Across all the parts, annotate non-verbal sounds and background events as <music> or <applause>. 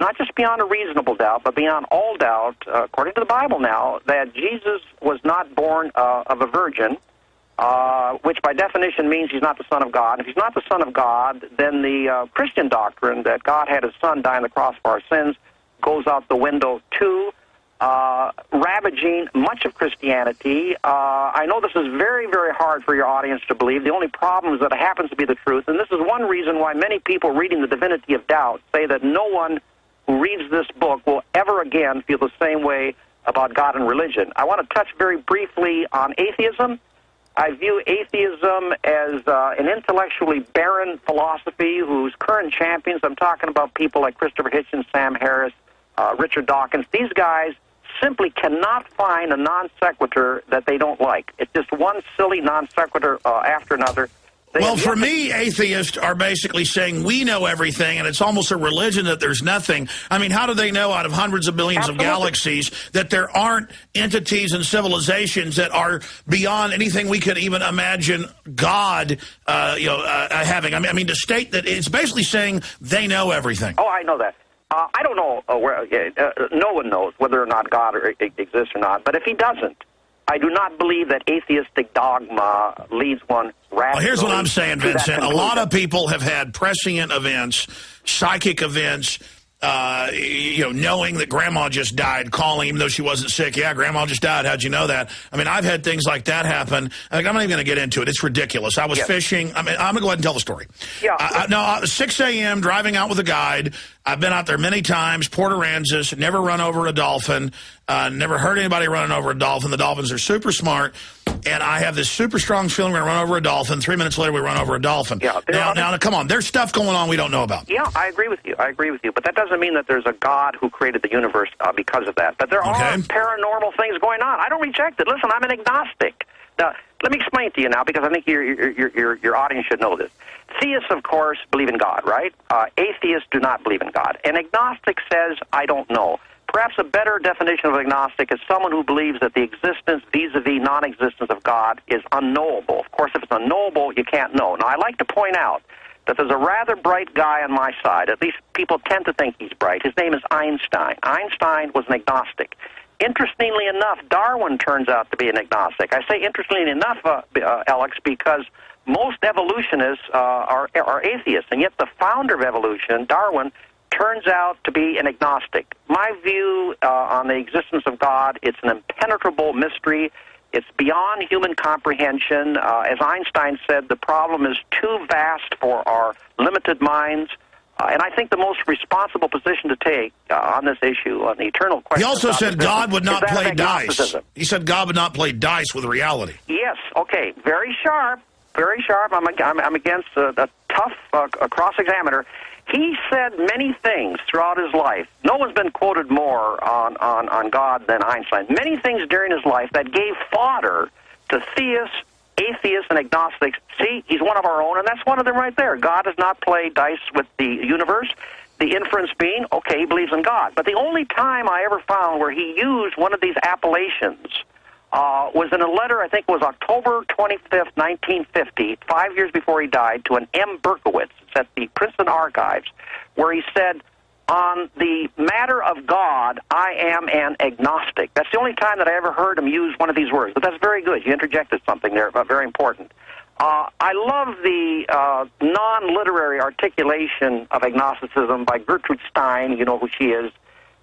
not just beyond a reasonable doubt, but beyond all doubt, uh, according to the Bible now, that Jesus was not born uh, of a virgin, uh, which by definition means he's not the Son of God. If he's not the Son of God, then the uh, Christian doctrine that God had his Son die on the cross for our sins goes out the window too uh, ravaging much of Christianity. Uh, I know this is very, very hard for your audience to believe. The only problem is that it happens to be the truth, and this is one reason why many people reading the Divinity of Doubt say that no one who reads this book will ever again feel the same way about God and religion. I want to touch very briefly on atheism. I view atheism as uh, an intellectually barren philosophy whose current champions, I'm talking about people like Christopher Hitchens, Sam Harris, uh, Richard Dawkins, these guys simply cannot find a non sequitur that they don't like. It's just one silly non sequitur uh, after another. They well, for me, atheists are basically saying we know everything, and it's almost a religion that there's nothing. I mean, how do they know out of hundreds of billions Absolutely. of galaxies that there aren't entities and civilizations that are beyond anything we could even imagine God, uh, you know, uh, having? I mean, I mean, to state that it's basically saying they know everything. Oh, I know that. Uh, I don't know uh, where. Uh, no one knows whether or not God exists or not. But if He doesn't, I do not believe that atheistic dogma leads one. Well, here's what I'm saying, Vincent. A lot of people have had prescient events, psychic events uh, you know, knowing that grandma just died, calling even though she wasn't sick. Yeah, grandma just died. How'd you know that? I mean, I've had things like that happen. I'm not even going to get into it. It's ridiculous. I was yes. fishing. I mean, I'm going to go ahead and tell the story. Yeah. I, I, no, 6 a.m. driving out with a guide. I've been out there many times, Port Aransas, never run over a dolphin, uh, never heard anybody running over a dolphin. The dolphins are super smart, and I have this super strong feeling we're going to run over a dolphin. Three minutes later, we run over a dolphin. Yeah, now, now, now, come on. There's stuff going on we don't know about. Yeah, I agree with you. I agree with you. But that doesn't mean that there's a God who created the universe uh, because of that. But there okay. are paranormal things going on. I don't reject it. Listen, I'm an agnostic. Now, let me explain to you now because I think your, your, your, your audience should know this. Theists, of course, believe in God, right? Uh, atheists do not believe in God. An agnostic says, I don't know. Perhaps a better definition of agnostic is someone who believes that the existence vis-a-vis non-existence of God is unknowable. Of course, if it's unknowable, you can't know. Now, I like to point out that there's a rather bright guy on my side. At least people tend to think he's bright. His name is Einstein. Einstein was an agnostic. Interestingly enough, Darwin turns out to be an agnostic. I say interestingly enough, uh, uh, Alex, because most evolutionists uh, are, are atheists, and yet the founder of evolution, Darwin, turns out to be an agnostic. My view uh, on the existence of God, it's an impenetrable mystery. It's beyond human comprehension. Uh, as Einstein said, the problem is too vast for our limited minds. Uh, and I think the most responsible position to take uh, on this issue, on the eternal question. He also said God would not play dice. He said God would not play dice with reality. Yes, okay, very sharp very sharp. I'm, I'm, I'm against a, a tough uh, cross examiner. He said many things throughout his life. No one's been quoted more on, on, on God than Einstein. Many things during his life that gave fodder to theists, atheists, and agnostics. See, he's one of our own, and that's one of them right there. God does not play dice with the universe. The inference being, okay, he believes in God. But the only time I ever found where he used one of these appellations uh, was in a letter, I think it was October 25th, 1950, five years before he died, to an M. Berkowitz. At the Princeton Archives, where he said, on the matter of God, I am an agnostic. That's the only time that I ever heard him use one of these words. But that's very good. You interjected something there, but very important. Uh, I love the uh, non-literary articulation of agnosticism by Gertrude Stein. You know who she is.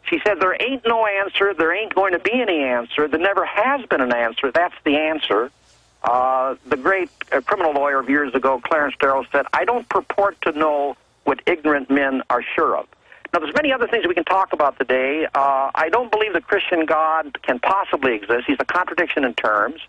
She said, There ain't no answer. There ain't going to be any answer. There never has been an answer. That's the answer. Uh, the great uh, criminal lawyer of years ago, Clarence Darrow, said, I don't purport to know what ignorant men are sure of. Now, there's many other things we can talk about today. Uh, I don't believe the Christian God can possibly exist. He's a contradiction in terms.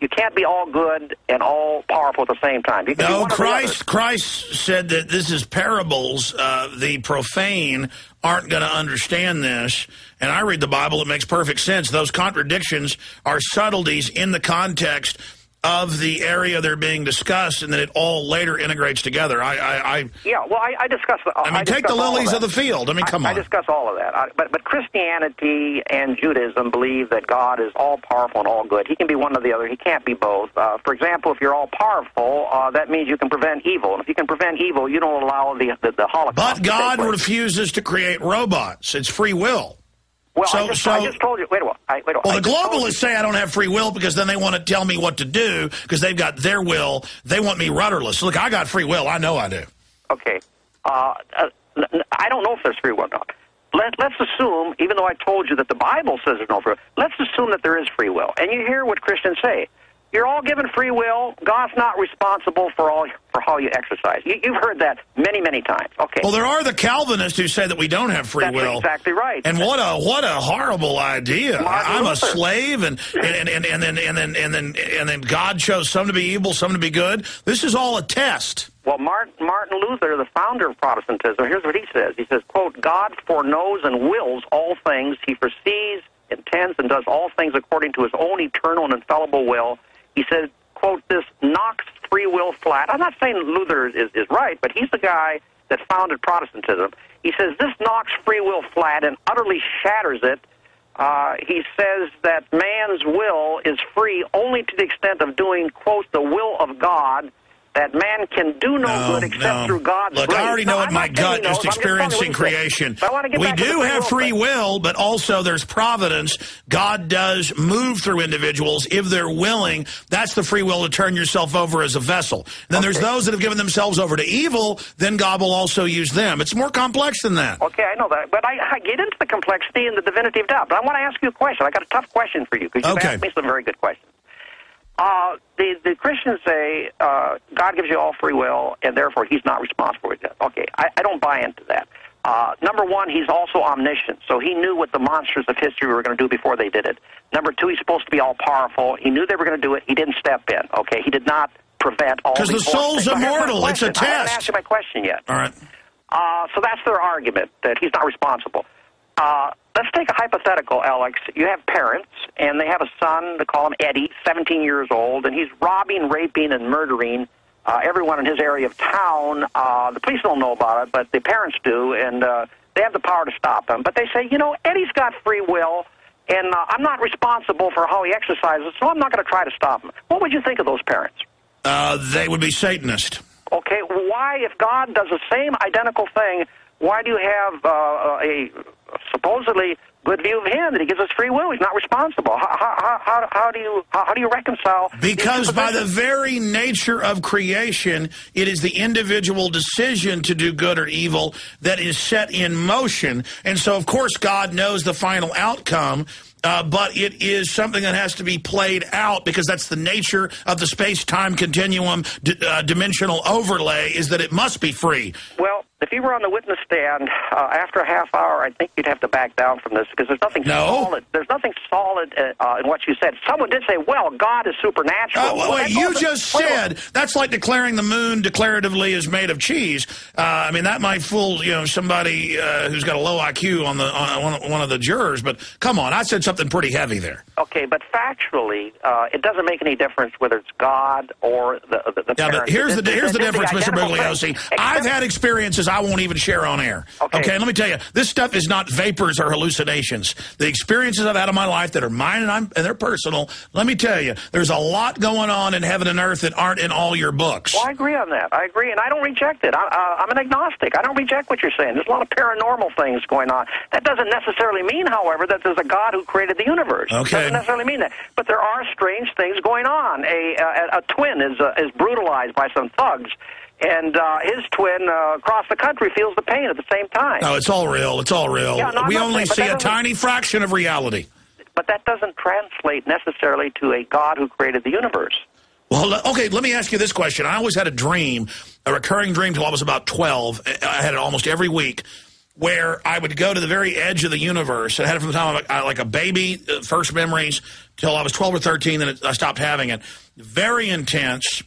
You can't be all good and all powerful at the same time. no, Christ. Christ said that this is parables. Uh, the profane aren't going to understand this. And I read the Bible; it makes perfect sense. Those contradictions are subtleties in the context of the area they're being discussed, and then it all later integrates together. I, I, I yeah. Well, I, I discuss. The, I mean, I take the lilies of, of, the field. I mean, come I, on. I discuss all of that. But but Christianity and Judaism believe that God is all powerful and all good. He can be one or the other. He can't be both. Uh, for example, if you're all powerful, uh, that means you can prevent evil. And if you can prevent evil, you don't allow the the, the Holocaust. But God refuses to create robots. It's free will. Well, so, I, just, so, I just told you. Wait a while. I, wait a well, I the globalists say I don't have free will because then they want to tell me what to do because they've got their will. They want me rudderless. Look, I got free will. I know I do. Okay. Uh, uh, I don't know if there's free will or not. Let, let's assume, even though I told you that the Bible says there's no free will, let's assume that there is free will. And you hear what Christians say. You're all given free will. God's not responsible for all for how you exercise. You, have heard that many, many times. Okay. Well, there are the Calvinists who say that we don't have free That's will. exactly right. And what a what a horrible idea! Martin I'm a slave, and and, and and then and then and then and then God chose some to be evil, some to be good. This is all a test. Well, Martin, Martin Luther, the founder of Protestantism, here's what he says. He says, "quote God foreknows and wills all things. He foresees, intends, and does all things according to His own eternal and infallible will." He said, quote, this knocks free will flat. I'm not saying Luther is, is right, but he's the guy that founded Protestantism. He says this knocks free will flat and utterly shatters it. Uh, he says that man's will is free only to the extent of doing, quote, the will of God that man can do no, No, good except no. through God's Look, grace. I already know No, it in my gut knows. just experiencing creation. But I want to get We do have free thing. will, but also there's providence. God does move through individuals if they're willing. That's the free will to turn yourself over as a vessel. And then there's those that have given themselves over to evil, then God will also use them. It's more complex than that. Okay, I know that, but I, I get into the complexity and the divinity of doubt. But I want to ask you a question. I got a tough question for you because you've Okay. asked me some very good questions. Uh, the the Christians say uh, God gives you all free will, and therefore He's not responsible for that. Okay, I, I don't buy into that. Uh, number one, He's also omniscient, so He knew what the monsters of history were going to do before they did it. Number two, He's supposed to be all powerful. He knew they were going to do it. He didn't step in. Okay, He did not prevent all. Because the soul's things. So here's my immortal. It's a question. I haven't test. asked you my question yet. All right. Uh, so that's their argument that he's not responsible. Uh, let's take a hypothetical, Alex. You have parents, and they have a son. They call him Eddie, 17 years old, and he's robbing, raping, and murdering uh, everyone in his area of town. Uh, the police don't know about it, but the parents do, and uh, they have the power to stop him. But they say, you know, Eddie's got free will, and uh, I'm not responsible for how he exercises, so I'm not going to try to stop him. What would you think of those parents? Uh, they would be Satanist. Okay, why, if God does the same identical thing, why do you have uh, a supposedly good view of Him that He gives us free will? He's not responsible. How, how, how, how do you how, do you reconcile? Because by the very nature of creation, it is the individual decision to do good or evil that is set in motion. And so, of course, God knows the final outcome. Uh, but it is something that has to be played out because that's the nature of the space-time continuum uh, dimensional overlay is that it must be free. well, if you were on the witness stand uh, after a half hour, I think you'd have to back down from this because there's nothing No. solid. There's nothing solid uh, uh, in what you said. Someone did say, "Well, God is supernatural." Uh, Well, wait, you just said that's like declaring the moon declaratively is made of cheese. Uh, I mean, that might fool you know somebody uh, who's got a low IQ on the on one, of- one of the jurors. But come on, I said something pretty heavy there. Okay, but factually, uh, it doesn't make any difference whether it's God or the the, the Yeah, but here's the here's the difference, Mr. Bugliosi. I've had experiences I won't even share on air. Okay. let me tell you, this stuff is not vapors or hallucinations. The experiences I've had in my life that are mine and I'm and they're personal. Let me tell you, there's a lot going on in heaven and earth that aren't in all your books. Well, I agree on that. I agree, and I don't reject it. I, uh, I'm an agnostic. I don't reject what you're saying. There's a lot of paranormal things going on. That doesn't necessarily mean, however, that there's a God who created the universe. Okay. Doesn't necessarily mean that. But there are strange things going on. A a, a twin is uh, is brutalized by some thugs, and uh, his twin uh, across the country feels the pain at the same time. No, it's all real. It's all real. Yeah, no, we only saying, see a tiny fraction of reality. But that doesn't translate necessarily to a God who created the universe. Well, okay, let me ask you this question. I always had a dream, a recurring dream till I was about 12. I had it almost every week, where I would go to the very edge of the universe. I had it from the time of like a baby, uh, first memories, till I was 12 or 13, and it, I stopped having it. Very intense.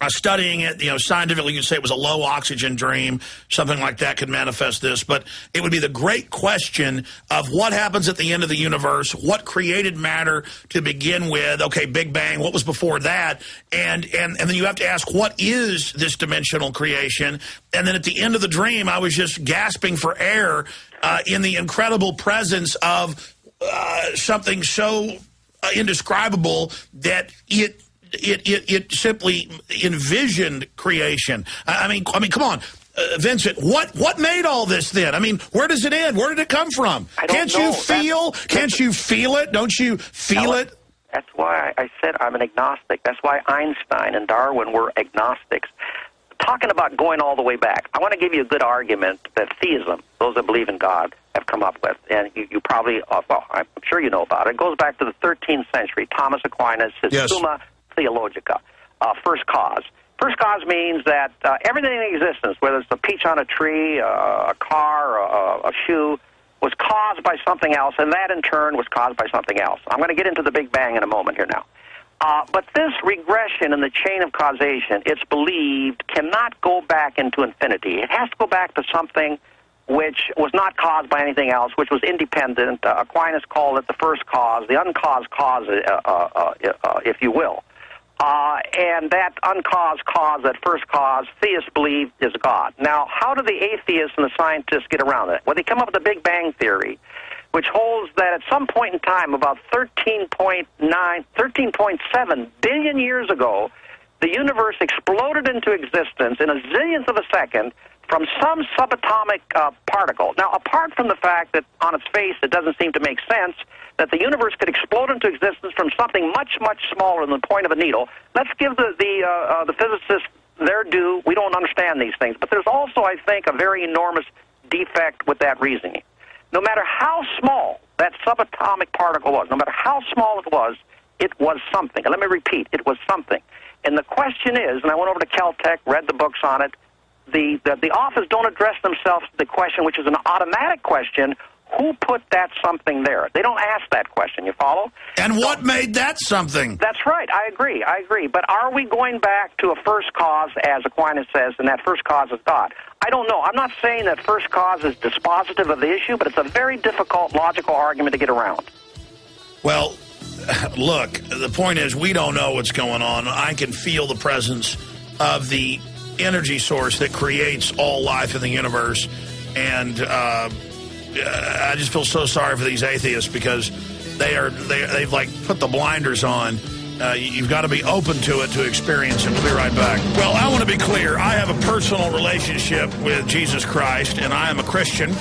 Uh, studying it, you know, scientifically, you'd say it was a low oxygen dream, something like that could manifest this. But it would be the great question of what happens at the end of the universe, what created matter to begin with. Okay, Big Bang, what was before that? And, and, and then you have to ask, what is this dimensional creation? And then at the end of the dream, I was just gasping for air uh, in the incredible presence of uh, something so uh, indescribable that it it, it, it simply envisioned creation. I mean, I mean, come on. Uh, Vincent, what what made all this then? I mean, where does it end? Where did it come from? Can't know. you feel? That's, can't you feel it? Don't you feel it? That's why I said I'm an agnostic. That's why Einstein and Darwin were agnostics. Talking about going all the way back, I want to give you a good argument that theism, those that believe in God, have come up with, and you, you probably, uh, well, I'm sure you know about it. It goes back to the 13th century. Thomas Aquinas, his yes. Summa Theologica, uh, first cause. First cause means that uh, everything in existence, whether it's a peach on a tree, uh, a car, a, a shoe, was caused by something else, and that in turn was caused by something else. I'm going to get into the Big Bang in a moment here now. Uh, but this regression in the chain of causation, it's believed, cannot go back into infinity. It has to go back to something which was not caused by anything else, which was independent. Uh, Aquinas called it the first cause, the uncaused cause, uh, uh, uh if you will. Uh, and that uncaused cause, that first cause, theists believe is God. Now, how do the atheists and the scientists get around it? Well, they come up with the Big Bang Theory, which holds that at some point in time, about 13.9, 13.7 billion years ago, the universe exploded into existence in a zillionth of a second from some subatomic uh, particle. Now, apart from the fact that on its face it doesn't seem to make sense that the universe could explode into existence from something much, much smaller than the point of a needle, let's give the the, uh, uh, the physicists their due. We don't understand these things, but there's also, I think, a very enormous defect with that reasoning. No matter how small that subatomic particle was, no matter how small it was, it was something. And let me repeat, it was something. And the question is, and I went over to Caltech, read the books on it the, the, the authors don't address themselves the question, which is an automatic question, who put that something there? They don't ask that question. You follow? And so, what made that something? That's right. I agree. I agree. But are we going back to a first cause, as Aquinas says, and that first cause is God? I don't know. I'm not saying that first cause is dispositive of the issue, but it's a very difficult logical argument to get around. Well, <laughs> look, the point is we don't know what's going on. I can feel the presence of the energy source that creates all life in the universe. And uh, I just feel so sorry for these atheists because they are they, they've like put the blinders on. Uh, you've got to be open to it to experience it. We'll be right back. Well, I want to be clear. I have a personal relationship with Jesus Christ, and I am a Christian.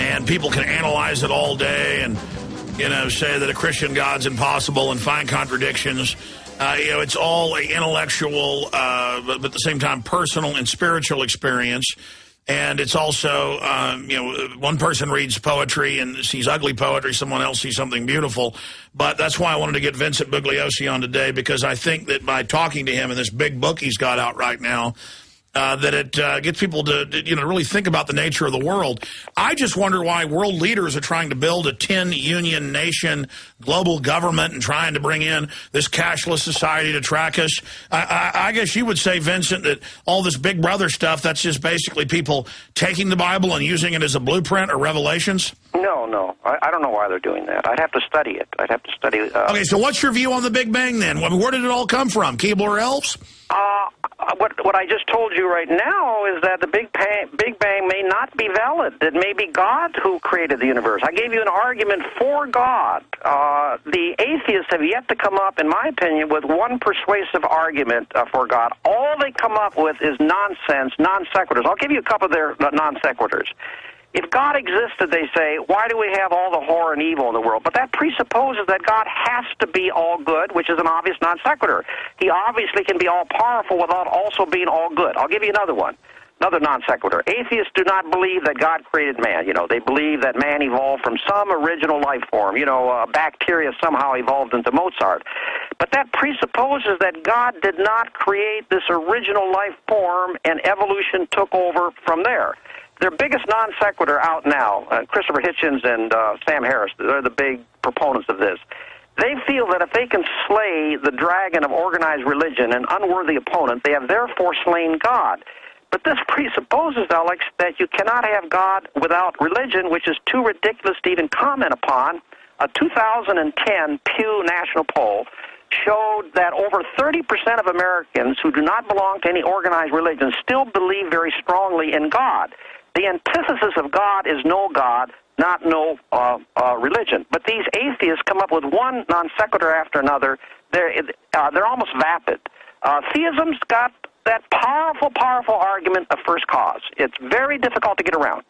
And people can analyze it all day and, you know, say that a Christian God's impossible and find contradictions. Uh, you know, it's all intellectual, uh, but at the same time, personal and spiritual experience. And it's also, um, you know, one person reads poetry and sees ugly poetry, someone else sees something beautiful. But that's why I wanted to get Vincent Bugliosi on today, because I think that by talking to him in this big book he's got out right now, uh, that it uh, gets people to, to, you know, really think about the nature of the world. I just wonder why world leaders are trying to build a 10-union nation global government and trying to bring in this cashless society to track us. I, I, I guess you would say, Vincent, that all this Big Brother stuff, that's just basically people taking the Bible and using it as a blueprint or revelations? No, no. I, I don't know why they're doing that. I'd have to study it. I'd have to study... Uh, okay, so what's your view on the Big Bang, then? Where did it all come from? Keebler elves? Uh, what what I just told you right now is that the Big Bang, Big Bang may not be valid. It may be God who created the universe. I gave you an argument for God. Uh, the atheists have yet to come up, in my opinion, with one persuasive argument uh, for God. All they come up with is nonsense, non sequiturs. I'll give you a couple of their non sequiturs. If God existed, they say, why do we have all the horror and evil in the world? But that presupposes that God has to be all good, which is an obvious non sequitur. He obviously can be all powerful without also being all good. I'll give you another one. Another non sequitur. Atheists do not believe that God created man. You know, they believe that man evolved from some original life form. You know, uh, bacteria somehow evolved into Mozart. But that presupposes that God did not create this original life form and evolution took over from there their biggest non sequitur out now, uh, Christopher Hitchens and uh, Sam Harris, they're the big proponents of this. They feel that if they can slay the dragon of organized religion, an unworthy opponent, they have therefore slain God. But this presupposes, Alex, that you cannot have God without religion, which is too ridiculous to even comment upon. A 2010 Pew National poll showed that over 30% of Americans who do not belong to any organized religion still believe very strongly in God. The antithesis of God is no God, not no uh, uh, religion. But these atheists come up with one non sequitur after another. They're, uh, they're almost vapid. Uh, theism's got that powerful, powerful argument of first cause. It's very difficult to get around.